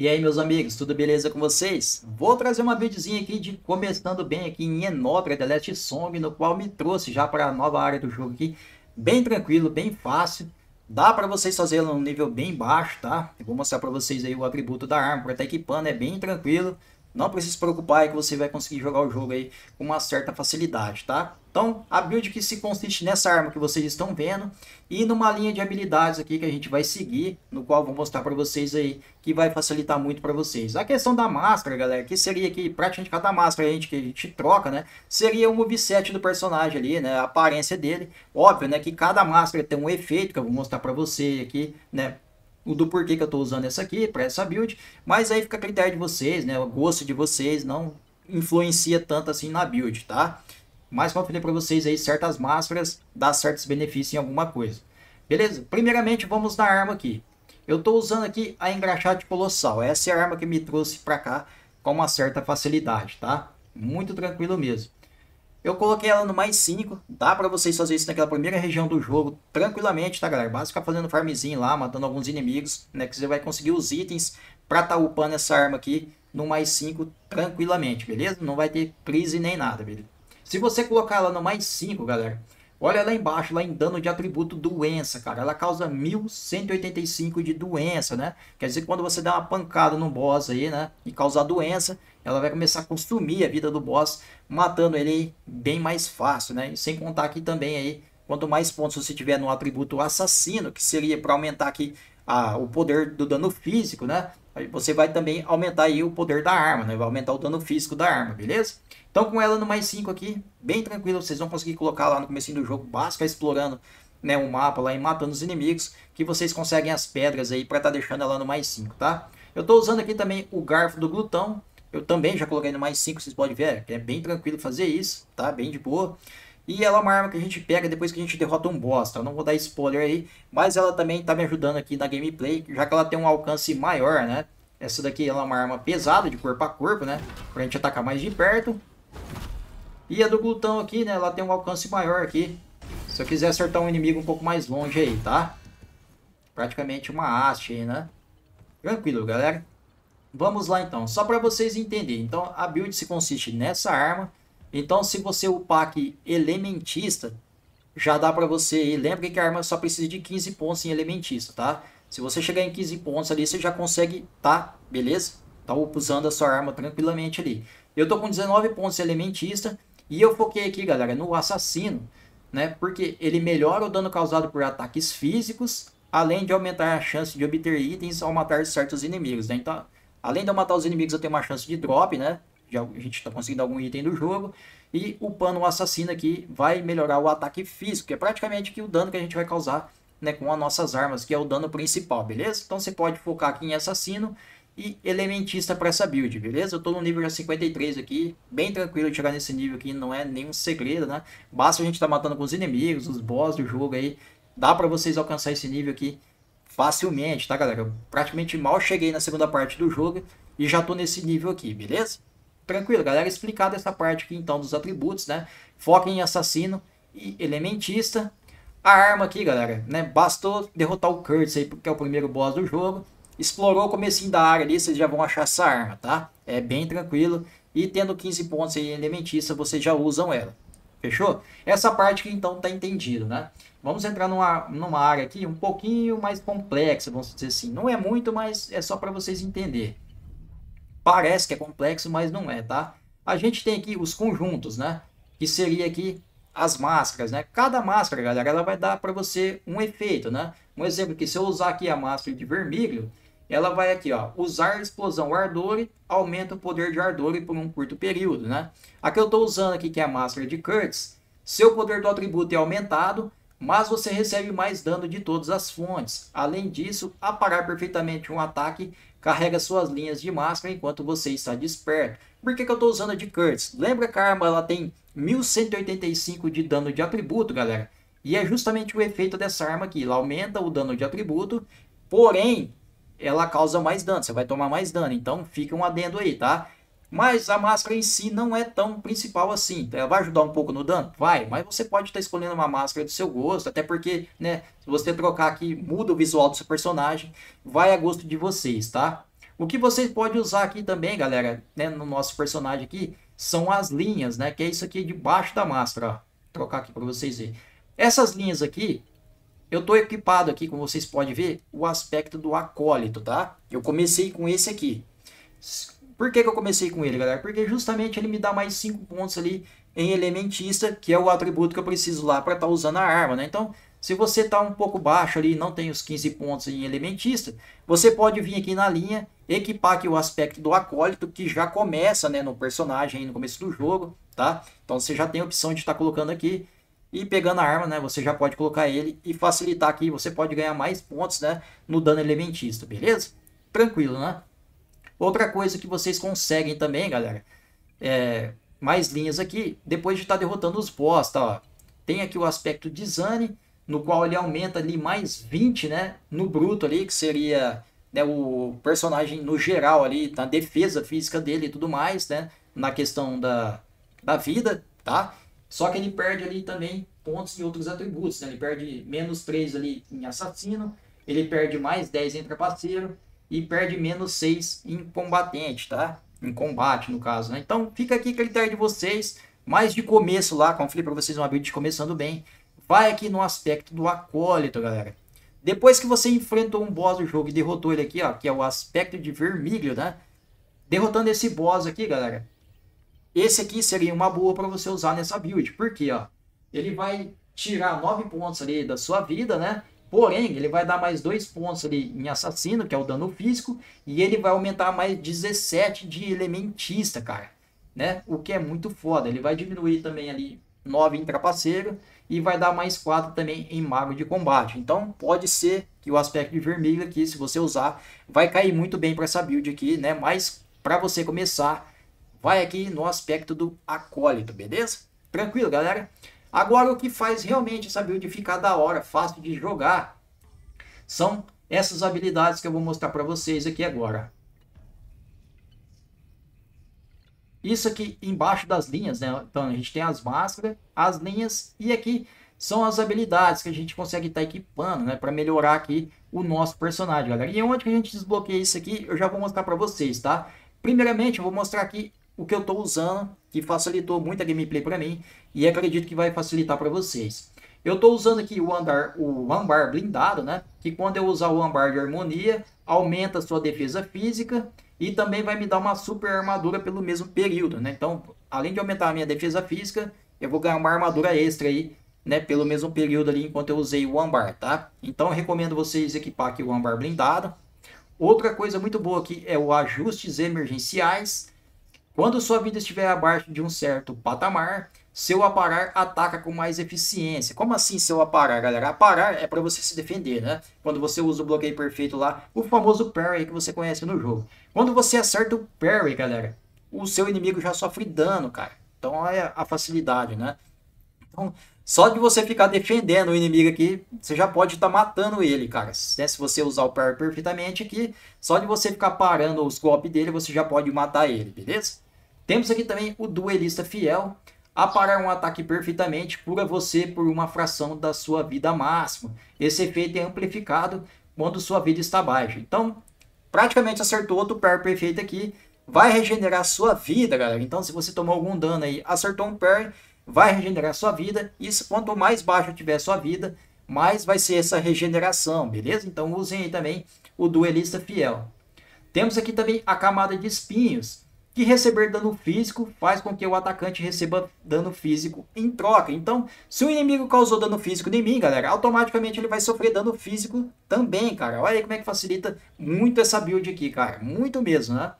E aí, meus amigos, tudo beleza com vocês? Vou trazer uma videozinha aqui de começando bem aqui em Enobra The Last Song, no qual me trouxe já para a nova área do jogo aqui, bem tranquilo, bem fácil. Dá para vocês fazerem num nível bem baixo, tá? Eu vou mostrar para vocês aí o atributo da arma para estar equipando, é bem tranquilo. Não precisa se preocupar aí que você vai conseguir jogar o jogo aí com uma certa facilidade, tá? Então, a build que se consiste nessa arma que vocês estão vendo e numa linha de habilidades aqui que a gente vai seguir, no qual vou mostrar para vocês aí, que vai facilitar muito para vocês. A questão da máscara, galera, que seria que praticamente cada máscara a gente, que a gente troca, né, seria o moveset do personagem ali, né, a aparência dele. Óbvio, né, que cada máscara tem um efeito que eu vou mostrar para você aqui, né, do porquê que eu estou usando essa aqui para essa build, mas aí fica a critério de vocês, né? O gosto de vocês não influencia tanto assim na build, tá? Mas como eu falei para vocês aí, certas máscaras dá certos benefícios em alguma coisa. Beleza? Primeiramente vamos na arma aqui. Eu estou usando aqui a engraxate colossal. Essa é a arma que me trouxe para cá com uma certa facilidade, tá? Muito tranquilo mesmo. Eu coloquei ela no mais 5. Dá para vocês fazerem isso naquela primeira região do jogo tranquilamente, tá, galera? Basta ficar fazendo farmzinho lá, matando alguns inimigos, né? Que você vai conseguir os itens estar tá upando essa arma aqui no mais 5 tranquilamente, beleza? Não vai ter crise nem nada, beleza? Se você colocar ela no mais 5, galera, olha lá embaixo, lá em dano de atributo doença, cara. Ela causa 1185 de doença, né? Quer dizer que quando você dá uma pancada no boss aí, né? E causar doença, ela vai começar a consumir a vida do boss, matando ele bem mais fácil, né? E sem contar aqui também aí, quanto mais pontos você tiver no atributo assassino, que seria para aumentar aqui a, o poder do dano físico, né? Aí você vai também aumentar aí o poder da arma, né? Vai aumentar o dano físico da arma, beleza? Então com ela no mais 5 aqui, bem tranquilo, vocês vão conseguir colocar lá no começo do jogo, básico, explorando né, o mapa lá e matando os inimigos, que vocês conseguem as pedras aí para estar tá deixando ela no mais 5, tá? Eu estou usando aqui também o garfo do glutão, eu também já coloquei no mais 5, vocês podem ver, é bem tranquilo fazer isso, tá? Bem de boa. E ela é uma arma que a gente pega depois que a gente derrota um boss, tá? Eu não vou dar spoiler aí, mas ela também tá me ajudando aqui na gameplay, já que ela tem um alcance maior, né? Essa daqui ela é uma arma pesada, de corpo a corpo, né? Pra gente atacar mais de perto. E a do glutão aqui, né? Ela tem um alcance maior aqui. Se eu quiser acertar um inimigo um pouco mais longe aí, tá? Praticamente uma haste aí, né? Tranquilo, galera. Vamos lá então, só para vocês entenderem. Então a build se consiste nessa arma. Então se você upar aqui Elementista, já dá para você ir. Lembra que a arma só precisa de 15 pontos em Elementista, tá? Se você chegar em 15 pontos ali, você já consegue, tá? Beleza? Tá usando a sua arma tranquilamente ali. Eu tô com 19 pontos em Elementista. E eu foquei aqui, galera, no Assassino. Né? Porque ele melhora o dano causado por ataques físicos, além de aumentar a chance de obter itens ao matar certos inimigos. Né? Então, Além de eu matar os inimigos, eu tenho uma chance de drop, né? Já, a gente está conseguindo algum item do jogo. E o pano assassino aqui vai melhorar o ataque físico, que é praticamente que o dano que a gente vai causar né, com as nossas armas, que é o dano principal, beleza? Então você pode focar aqui em assassino e elementista para essa build, beleza? Eu estou no nível 53 aqui, bem tranquilo chegar nesse nível aqui, não é nenhum segredo, né? Basta a gente estar tá matando com os inimigos, os boss do jogo aí, dá para vocês alcançar esse nível aqui facilmente, tá, galera? Eu praticamente mal cheguei na segunda parte do jogo e já tô nesse nível aqui, beleza? Tranquilo, galera, explicado essa parte aqui então dos atributos, né? Foca em assassino e elementista. A arma aqui, galera, né? Bastou derrotar o Curtis aí, porque é o primeiro boss do jogo. Explorou o comecinho da área ali, vocês já vão achar essa arma, tá? É bem tranquilo. E tendo 15 pontos em elementista, vocês já usam ela. Fechou? Essa parte que então tá entendido, né? Vamos entrar numa, numa área aqui um pouquinho mais complexa, vamos dizer assim. Não é muito, mas é só para vocês entenderem. Parece que é complexo, mas não é, tá? A gente tem aqui os conjuntos, né? Que seria aqui as máscaras, né? Cada máscara, galera, ela vai dar para você um efeito, né? Um exemplo que se eu usar aqui a máscara de vermelho, ela vai aqui, ó, usar explosão ardor aumenta o poder de ardor por um curto período, né? A que eu estou usando aqui, que é a máscara de Kurtz, seu poder do atributo é aumentado, mas você recebe mais dano de todas as fontes. Além disso, a parar perfeitamente um ataque, carrega suas linhas de máscara enquanto você está desperto. Por que, que eu estou usando a de Kurtz? Lembra que a arma ela tem 1185 de dano de atributo, galera? E é justamente o efeito dessa arma aqui. Ela aumenta o dano de atributo, porém, ela causa mais dano. Você vai tomar mais dano. Então, fica um adendo aí, tá? Mas a máscara em si não é tão principal assim. Ela vai ajudar um pouco no dano? Vai, mas você pode estar escolhendo uma máscara do seu gosto, até porque, né, se você trocar aqui, muda o visual do seu personagem, vai a gosto de vocês, tá? O que vocês podem usar aqui também, galera, né, no nosso personagem aqui, são as linhas, né? Que é isso aqui debaixo da máscara, ó. Vou trocar aqui para vocês verem. Essas linhas aqui, eu estou equipado aqui, como vocês podem ver, o aspecto do acólito, tá? Eu comecei com esse aqui. Por que, que eu comecei com ele, galera? Porque justamente ele me dá mais 5 pontos ali em elementista, que é o atributo que eu preciso lá para estar tá usando a arma, né? Então, se você está um pouco baixo ali, não tem os 15 pontos em elementista, você pode vir aqui na linha, equipar aqui o aspecto do acólito, que já começa né, no personagem, no começo do jogo, tá? Então você já tem a opção de estar tá colocando aqui e pegando a arma, né? Você já pode colocar ele e facilitar aqui. Você pode ganhar mais pontos, né? No dano elementista, beleza? Tranquilo, né? Outra coisa que vocês conseguem também, galera, é mais linhas aqui. Depois de estar tá derrotando os boss, tá? Ó, tem aqui o aspecto design, no qual ele aumenta ali mais 20, né? No bruto ali, que seria né, o personagem no geral ali, na defesa física dele e tudo mais, né? Na questão da, da vida, tá? Só que ele perde ali também pontos em outros atributos, né? Ele perde menos 3 ali em assassino, ele perde mais 10 em trapaceiro e perde menos 6 em combatente, tá? Em combate, no caso, né? Então, fica aqui a critério de vocês, mais de começo lá, como eu falei pra vocês, uma build começando bem, vai aqui no aspecto do acólito, galera. Depois que você enfrentou um boss do jogo e derrotou ele aqui, ó, que é o aspecto de vermelho, né? Derrotando esse boss aqui, galera, esse aqui seria uma boa para você usar nessa build. Porque, ó, ele vai tirar 9 pontos ali da sua vida, né? Porém, ele vai dar mais 2 pontos ali em assassino, que é o dano físico, e ele vai aumentar mais 17 de elementista, cara. Né? O que é muito foda. Ele vai diminuir também ali 9 em trapaceiro e vai dar mais 4 também em mago de combate. Então, pode ser que o aspecto de vermelho aqui, se você usar, vai cair muito bem para essa build aqui, né? Mas para você começar, vai aqui no aspecto do acólito, beleza? Tranquilo, galera? Agora, o que faz realmente essa build ficar da hora, fácil de jogar, são essas habilidades que eu vou mostrar para vocês aqui agora. Isso aqui embaixo das linhas, né? Então, a gente tem as máscaras, as linhas e aqui são as habilidades que a gente consegue estar tá equipando, né? Para melhorar aqui o nosso personagem, galera. E onde que a gente desbloqueia isso aqui, eu já vou mostrar para vocês, tá? Primeiramente, eu vou mostrar aqui o que eu estou usando, que facilitou muito a gameplay para mim e acredito que vai facilitar para vocês. Eu estou usando aqui o andar, o ambar blindado, né? Que quando eu usar o ambar de harmonia, aumenta a sua defesa física e também vai me dar uma super armadura pelo mesmo período, né? Então, além de aumentar a minha defesa física, eu vou ganhar uma armadura extra aí, né? Pelo mesmo período ali enquanto eu usei o ambar, tá? Então, recomendo vocês equipar aqui o ambar blindado. Outra coisa muito boa aqui é o ajustes emergenciais. Quando sua vida estiver abaixo de um certo patamar, seu aparar ataca com mais eficiência. Como assim seu aparar, galera? Aparar é para você se defender, né? Quando você usa o bloqueio perfeito lá, o famoso parry que você conhece no jogo. Quando você acerta o parry, galera, o seu inimigo já sofre dano, cara. Então olha a facilidade, né? Então, só de você ficar defendendo o inimigo aqui, você já pode estar tá matando ele, cara. Né? Se você usar o parry perfeitamente aqui, só de você ficar parando os golpes dele, você já pode matar ele, beleza? Temos aqui também o duelista fiel. A parar um ataque perfeitamente, cura você por uma fração da sua vida máxima. Esse efeito é amplificado quando sua vida está baixa. Então, praticamente acertou outro parry perfeito aqui. Vai regenerar sua vida, galera. Então, se você tomou algum dano aí, acertou um parry, vai regenerar sua vida. Isso, quanto mais baixa tiver sua vida, mais vai ser essa regeneração, beleza? Então, usem aí também o duelista fiel. Temos aqui também a camada de espinhos que receber dano físico faz com que o atacante receba dano físico em troca. Então, se o inimigo causou dano físico em mim, galera, automaticamente ele vai sofrer dano físico também, cara. Olha aí como é que facilita muito essa build aqui, cara. Muito mesmo, né?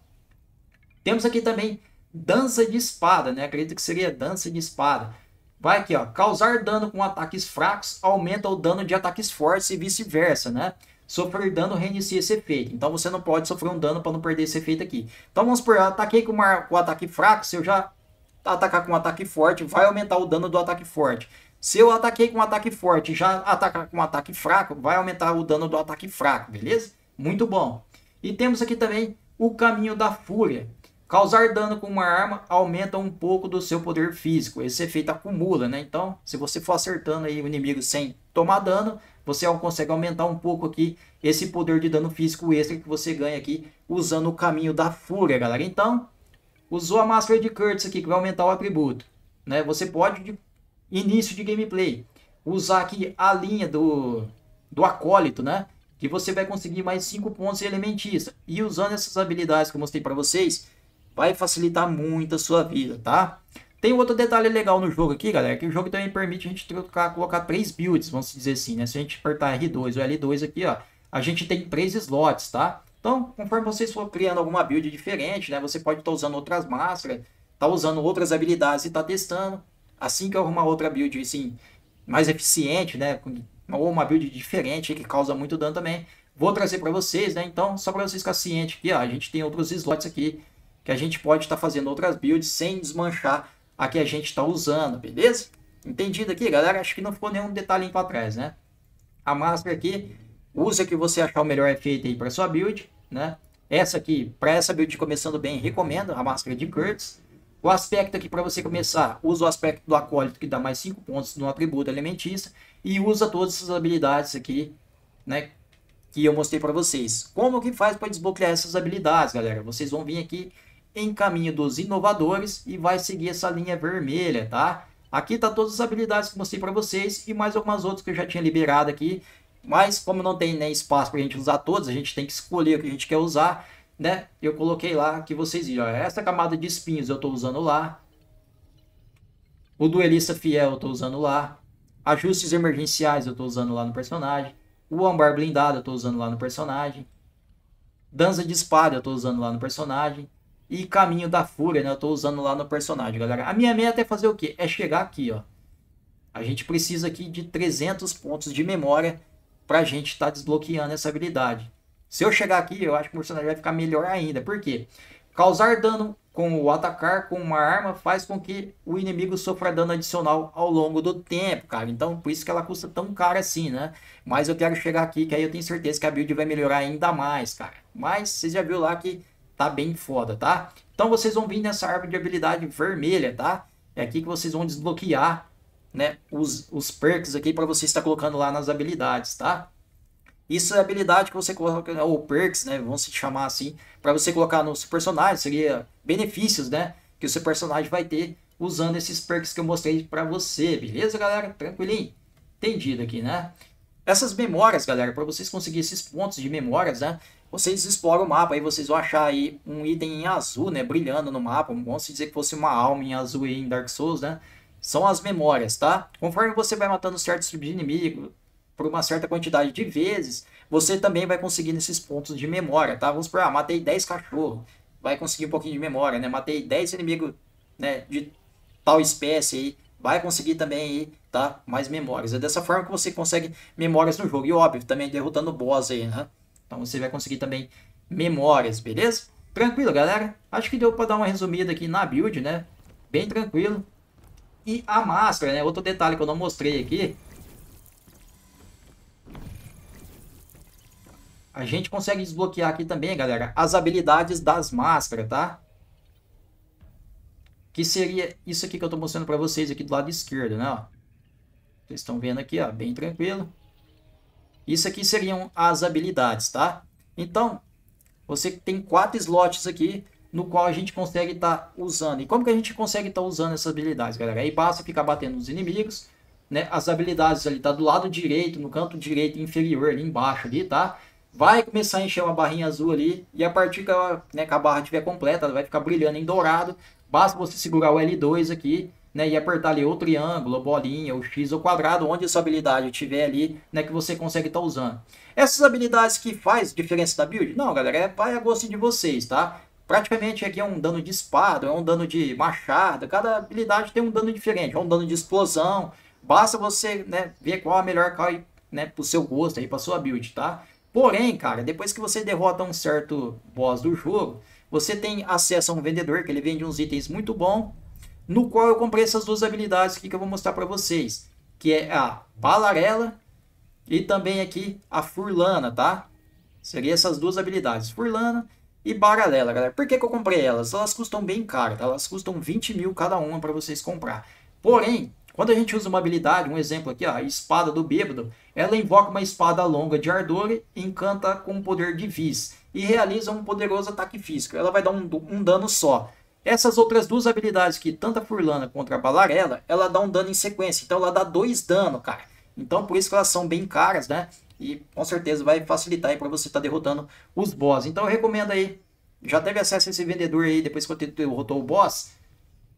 Temos aqui também dança de espada, né? Acredito que seria dança de espada. Vai aqui, ó. Causar dano com ataques fracos aumenta o dano de ataques fortes e vice-versa, né? Sofrer dano reinicia esse efeito. Então você não pode sofrer um dano para não perder esse efeito aqui. Então vamos eu ataquei com, uma, com um ataque fraco, se eu já atacar com um ataque forte, vai aumentar o dano do ataque forte. Se eu ataquei com um ataque forte já atacar com um ataque fraco, vai aumentar o dano do ataque fraco, beleza? Muito bom. E temos aqui também o caminho da fúria. Causar dano com uma arma aumenta um pouco do seu poder físico. Esse efeito acumula, né? Então, se você for acertando aí o inimigo sem tomar dano, você consegue aumentar um pouco aqui esse poder de dano físico extra que você ganha aqui usando o caminho da fúria, galera. Então, usou a máscara de Curtis aqui que vai aumentar o atributo, né? Você pode de início de gameplay usar aqui a linha do do acólito, né? Que você vai conseguir mais 5 pontos em elementista. E usando essas habilidades que eu mostrei para vocês, vai facilitar muito a sua vida, tá? Tem outro detalhe legal no jogo aqui, galera, que o jogo também permite a gente trocar, colocar três builds, vamos dizer assim, né? Se a gente apertar R2 ou L2 aqui, ó, a gente tem três slots, tá? Então, conforme vocês for criando alguma build diferente, né? Você pode estar tá usando outras máscaras, tá usando outras habilidades e tá testando. Assim que eu arrumar outra build, assim, mais eficiente, né? Ou uma build diferente que causa muito dano também, vou trazer para vocês, né? Então, só para vocês ficarem cientes que ó, a gente tem outros slots aqui que a gente pode estar tá fazendo outras builds sem desmanchar a que a gente está usando, beleza? Entendido aqui, galera? Acho que não ficou nenhum detalhinho para trás, né? A máscara aqui, usa que você achar o melhor efeito aí para sua build, né? Essa aqui, para essa build começando bem, recomendo a máscara de Kurtz. O aspecto aqui para você começar, usa o aspecto do acólito que dá mais 5 pontos no atributo alimentício e usa todas essas habilidades aqui, né, que eu mostrei para vocês. Como que faz para desbloquear essas habilidades, galera? Vocês vão vir aqui em caminho dos inovadores e vai seguir essa linha vermelha, tá? Aqui tá todas as habilidades que mostrei para vocês e mais algumas outras que eu já tinha liberado aqui, mas como não tem nem espaço para a gente usar todas, a gente tem que escolher o que a gente quer usar né? Eu coloquei lá que vocês viram. Essa camada de espinhos eu estou usando lá. O duelista fiel eu estou usando lá. Ajustes emergenciais eu estou usando lá no personagem. O ambar blindado eu estou usando lá no personagem. Dança de espada eu estou usando lá no personagem. E caminho da fúria, né? Eu estou usando lá no personagem, galera. A minha meta é fazer o quê? É chegar aqui, ó. A gente precisa aqui de 300 pontos de memória para a gente estar tá desbloqueando essa habilidade. Se eu chegar aqui, eu acho que o personagem vai ficar melhor ainda. Por quê? Causar dano com o atacar com uma arma faz com que o inimigo sofra dano adicional ao longo do tempo, cara. Então, por isso que ela custa tão cara assim, né? Mas eu quero chegar aqui, que aí eu tenho certeza que a build vai melhorar ainda mais, cara. Mas você já viu lá que tá bem foda, tá? Então vocês vão vir nessa árvore de habilidade vermelha, tá? É aqui que vocês vão desbloquear, né? Os, os perks aqui para você estar colocando lá nas habilidades, tá? Isso é habilidade que você coloca, ou perks, né? Vamos se chamar assim, para você colocar no seu personagem, seria benefícios, né? Que o seu personagem vai ter usando esses perks que eu mostrei para você, beleza, galera? Tranquilinho? Entendido aqui, né? Essas memórias, galera, para vocês conseguirem esses pontos de memórias, né? Vocês exploram o mapa, aí vocês vão achar aí um item em azul, né? Brilhando no mapa. Vamos dizer que fosse uma alma em azul em Dark Souls, né? São as memórias, tá? Conforme você vai matando certos tipos de inimigo, por uma certa quantidade de vezes, você também vai conseguir nesses pontos de memória, tá? Vamos supor, ah, matei 10 cachorros, vai conseguir um pouquinho de memória, né? Matei 10 inimigos né, de tal espécie aí, vai conseguir também aí, tá? Mais memórias. É dessa forma que você consegue memórias no jogo. E óbvio, também derrotando o boss aí, né? Então você vai conseguir também memórias, beleza? Tranquilo, galera? Acho que deu para dar uma resumida aqui na build, né? Bem tranquilo. E a máscara, né? Outro detalhe que eu não mostrei aqui A gente consegue desbloquear aqui também, galera, as habilidades das máscaras, tá? Que seria isso aqui que eu estou mostrando para vocês aqui do lado esquerdo, né? Ó. Vocês estão vendo aqui, ó, bem tranquilo. Isso aqui seriam as habilidades, tá? Então, você tem quatro slots aqui no qual a gente consegue estar tá usando. E como que a gente consegue estar tá usando essas habilidades, galera? Aí basta ficar batendo nos inimigos, né? As habilidades ali tá do lado direito, no canto direito inferior ali embaixo ali, tá? vai começar a encher uma barrinha azul ali, e a partir que, ela, né, que a barra estiver completa, ela vai ficar brilhando em dourado, basta você segurar o L2 aqui, né, e apertar ali o triângulo, a bolinha, o X ou quadrado, onde essa habilidade estiver ali, né, que você consegue estar tá usando. Essas habilidades que faz diferença da build? Não, galera, é vai a gosto de vocês, tá? Praticamente aqui é um dano de espada, é um dano de machado, cada habilidade tem um dano diferente, é um dano de explosão, basta você, né, ver qual a melhor cai, né, pro seu gosto aí, pra sua build, tá? Porém, cara, depois que você derrota um certo boss do jogo, você tem acesso a um vendedor que ele vende uns itens muito bom, no qual eu comprei essas duas habilidades aqui que eu vou mostrar para vocês, que é a Balarela e também aqui a Furlana, tá? Seria essas duas habilidades, Furlana e Baralela, galera. Por que, que eu comprei elas? Elas custam bem caro, tá? Elas custam 20 mil cada uma para vocês comprar. Porém, Quando a gente usa uma habilidade, um exemplo aqui, ó, a espada do bêbado, ela invoca uma espada longa de ardor encanta com poder de vis e realiza um poderoso ataque físico. Ela vai dar um, um dano só. Essas outras duas habilidades que tanto a Furlana contra a Balarela, ela dá um dano em sequência. Então ela dá dois danos, cara. Então por isso que elas são bem caras, né? E com certeza vai facilitar aí para você estar tá derrotando os boss. Então eu recomendo aí. Já teve acesso a esse vendedor aí depois que você derrotou o boss?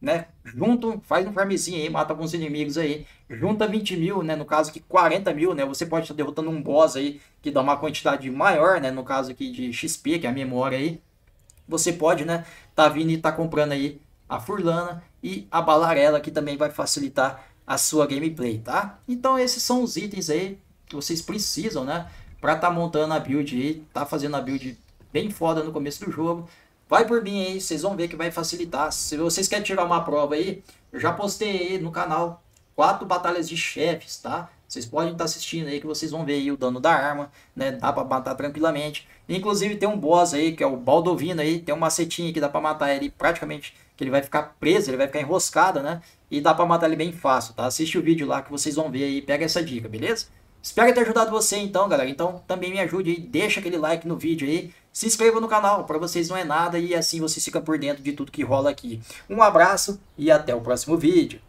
Né? Junto, faz um farmzinho aí, mata alguns inimigos aí. Junta 20 mil, né? No caso aqui 40 mil, né? Você pode estar derrotando um boss aí que dá uma quantidade maior, né? No caso aqui de XP, que é a memória aí você pode, né, tá vindo e tá comprando aí a Furlana e a Balarela, que também vai facilitar a sua gameplay, tá? Então esses são os itens aí que vocês precisam, né, para tá montando a build aí, tá fazendo a build bem foda no começo do jogo. Vai por mim aí, vocês vão ver que vai facilitar. Se vocês querem tirar uma prova aí, eu já postei aí no canal quatro batalhas de chefes, tá? Vocês podem estar assistindo aí que vocês vão ver aí o dano da arma, né? Dá para matar tranquilamente. Inclusive tem um boss aí, que é o Baldovino aí, tem um macetinho que dá para matar ele praticamente, que ele vai ficar preso, ele vai ficar enroscado, né? E dá para matar ele bem fácil, tá? Assiste o vídeo lá que vocês vão ver aí, pega essa dica, beleza? Espero ter ajudado você então, galera. Então também me ajude aí, deixa aquele like no vídeo aí, se inscreva no canal, para vocês não é nada e assim você fica por dentro de tudo que rola aqui. Um abraço e até o próximo vídeo.